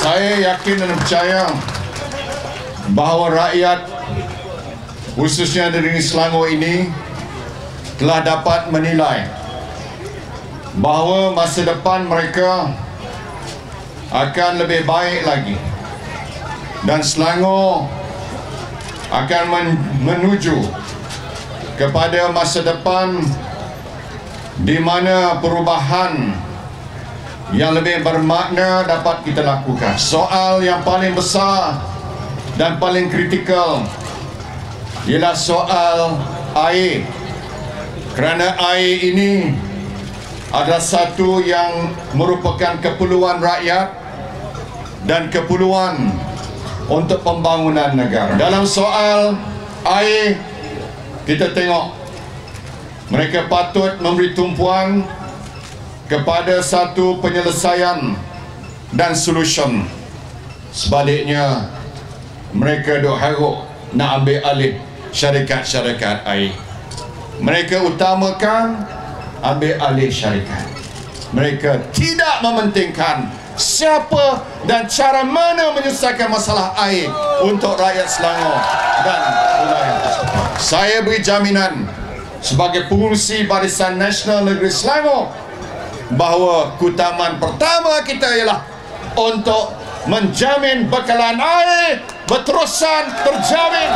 Saya yakin dan percaya bahawa rakyat khususnya dari Selangor ini telah dapat menilai bahawa masa depan mereka akan lebih baik lagi. Dan Selangor akan men- menuju kepada masa depan di mana perubahan yang lebih bermakna dapat kita lakukan. Soal yang paling besar dan paling kritikal ialah soal air. Kerana air ini adalah satu yang merupakan keperluan rakyat dan keperluan untuk pembangunan negara. Dalam soal air, kita tengok mereka patut memberi tumpuan kepada satu penyelesaian dan solution. Sebaliknya, mereka duk haruk nak ambil alih syarikat-syarikat air. Mereka utamakan ambil alih syarikat. Mereka tidak mementingkan siapa dan cara mana menyelesaikan masalah air untuk rakyat Selangor dan wilayah. Saya beri jaminan sebagai pengurusi Barisan Nasional Negeri Selangor bahawa kutaman pertama kita ialah untuk menjamin bekalan air berterusan terjamin.